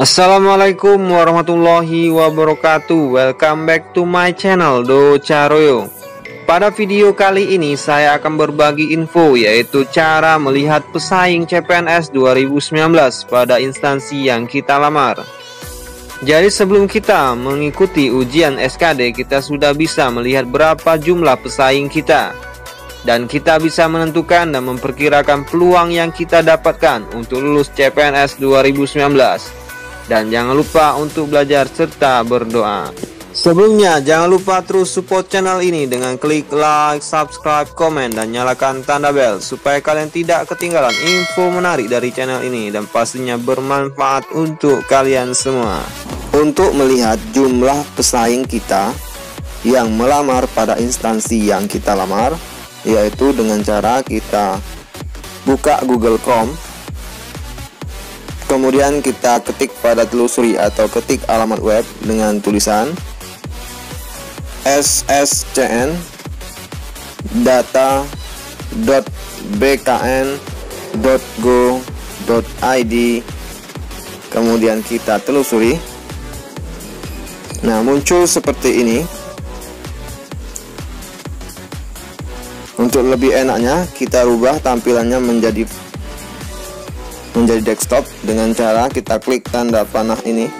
Assalamualaikum warahmatullahi wabarakatuh. Welcome back to my channel Do Caroyo Pada video kali ini saya akan berbagi info yaitu cara melihat pesaing CPNS 2019 pada instansi yang kita lamar. Jadi sebelum kita mengikuti ujian SKD kita sudah bisa melihat berapa jumlah pesaing kita. Dan kita bisa menentukan dan memperkirakan peluang yang kita dapatkan untuk lulus CPNS 2019 dan jangan lupa untuk belajar serta berdoa. Sebelumnya, jangan lupa terus support channel ini dengan klik like, subscribe, komen, dan nyalakan tanda bel supaya kalian tidak ketinggalan info menarik dari channel ini dan pastinya bermanfaat untuk kalian semua. Untuk melihat jumlah pesaing kita yang melamar pada instansi yang kita lamar, yaitu dengan cara kita buka Google Chrome Kemudian kita ketik pada telusuri atau ketik alamat web dengan tulisan sscn data.bkn.go.id kemudian kita telusuri. Nah muncul seperti ini. Untuk lebih enaknya kita rubah tampilannya menjadi menjadi desktop. Dengan cara kita klik tanda panah ini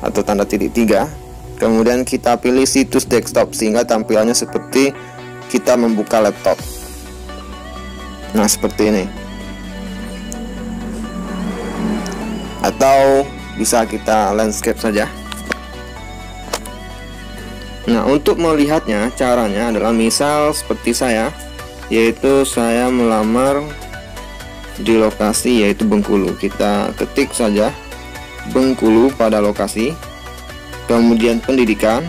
atau tanda titik tiga. Kemudian kita pilih situs desktop sehingga tampilannya seperti kita membuka laptop. Nah seperti ini. Atau bisa kita landscape saja. Nah untuk melihatnya caranya adalah misal seperti saya yaitu saya melamar di lokasi yaitu Bengkulu. Kita ketik saja Bengkulu pada lokasi. Kemudian pendidikan.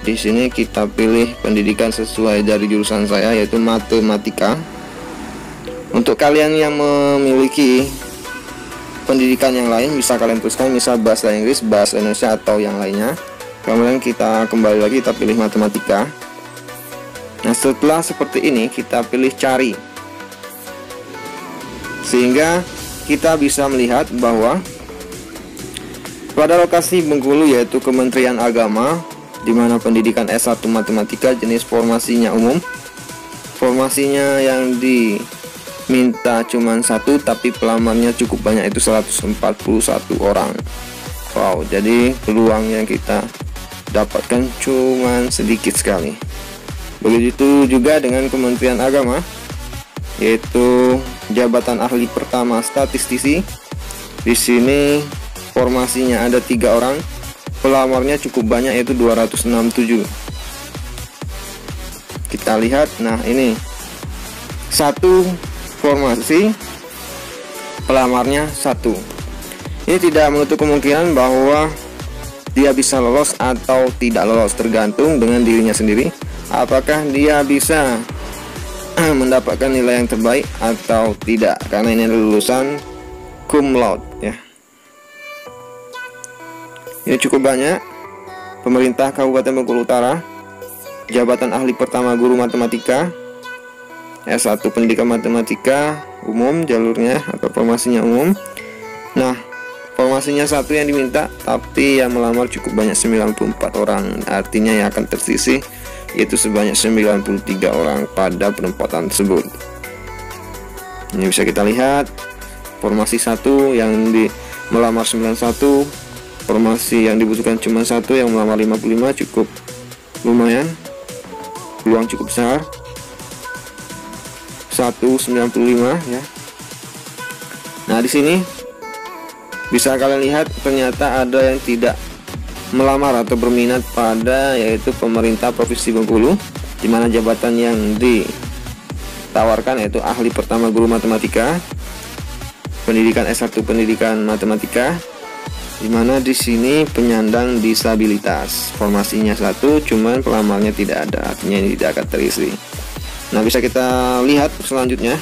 Di sini kita pilih pendidikan sesuai dari jurusan saya yaitu matematika. Untuk kalian yang memiliki pendidikan yang lain bisa kalian tuliskan misal bahasa Inggris, bahasa Indonesia atau yang lainnya. Kemudian kita kembali lagi kita pilih matematika. Nah, setelah seperti ini kita pilih cari sehingga kita bisa melihat bahwa pada lokasi Bengkulu yaitu Kementerian Agama di mana pendidikan S1 Matematika jenis formasinya umum. Formasinya yang diminta cuma satu tapi pelamarnya cukup banyak itu 141 orang. Wow jadi peluang yang kita dapatkan cuma sedikit sekali. Begitu juga dengan Kementerian Agama yaitu jabatan ahli pertama statistisi. Di sini formasinya ada tiga orang, pelamarnya cukup banyak yaitu 267. Kita lihat, nah ini satu formasi pelamarnya satu. Ini tidak menutup kemungkinan bahwa dia bisa lolos atau tidak lolos tergantung dengan dirinya sendiri. Apakah dia bisa mendapatkan nilai yang terbaik atau tidak karena ini lulusan cum laude ya. Ini cukup banyak. Pemerintah Kabupaten Bengkulu Utara jabatan ahli pertama guru matematika S1 pendidikan matematika umum jalurnya atau formasinya umum. Nah formasinya satu yang diminta tapi yang melamar cukup banyak 94 orang. Artinya yang akan tersisih yaitu sebanyak 93 orang pada penempatan tersebut. Ini bisa kita lihat formasi satu yang di melamar 91 formasi yang dibutuhkan cuma satu yang melamar 55 cukup lumayan peluang cukup besar. 195 ya. Nah di sini bisa kalian lihat ternyata ada yang tidak melamar atau berminat pada yaitu pemerintah Provinsi Bengkulu di mana jabatan yang ditawarkan yaitu ahli pertama guru matematika pendidikan S1 pendidikan matematika di mana di sini penyandang disabilitas. Formasinya satu cuman pelamarnya tidak ada artinya ini tidak akan terisi. Nah bisa kita lihat selanjutnya.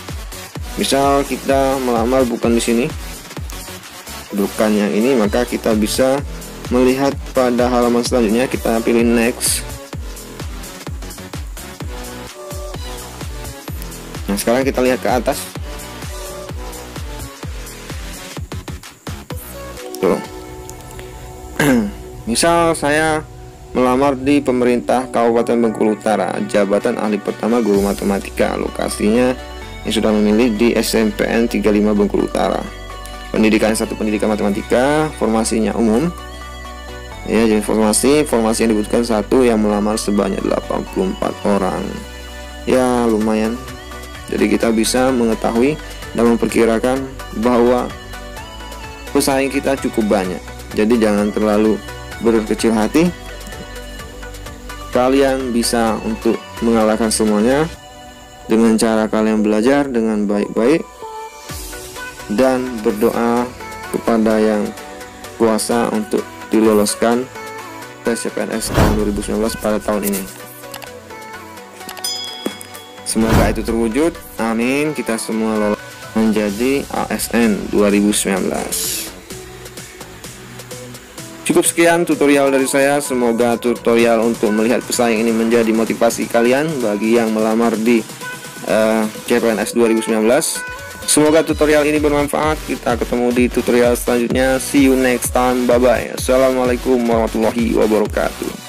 Misal kita melamar bukan di sini bukan yang ini maka kita bisa melihat pada halaman selanjutnya. Kita pilih next. Nah sekarang kita lihat ke atas. Tuh. Misal saya melamar di pemerintah Kabupaten Bengkulu Utara, jabatan ahli pertama guru matematika, lokasinya yang sudah memilih di SMPN 35 Bengkulu Utara. Pendidikan satu pendidikan matematika, formasinya umum. Ya, jadi formasi, formasi yang dibutuhkan satu yang melamar sebanyak 84 orang. Ya, lumayan. Jadi kita bisa mengetahui dan memperkirakan bahwa pesaing kita cukup banyak. Jadi jangan terlalu berkecil hati. Kalian bisa untuk mengalahkan semuanya dengan cara kalian belajar dengan baik-baik dan berdoa kepada yang kuasa untuk diloloskan tes CPNS tahun 2019 pada tahun ini. Semoga itu terwujud. Amin. Kita semua lolos menjadi ASN 2019. Cukup sekian tutorial dari saya. Semoga tutorial untuk melihat pesaing ini menjadi motivasi kalian bagi yang melamar di uh, CPNS 2019. Semoga tutorial ini bermanfaat. Kita ketemu di tutorial selanjutnya. See you next time. Bye bye. Assalamualaikum warahmatullahi wabarakatuh.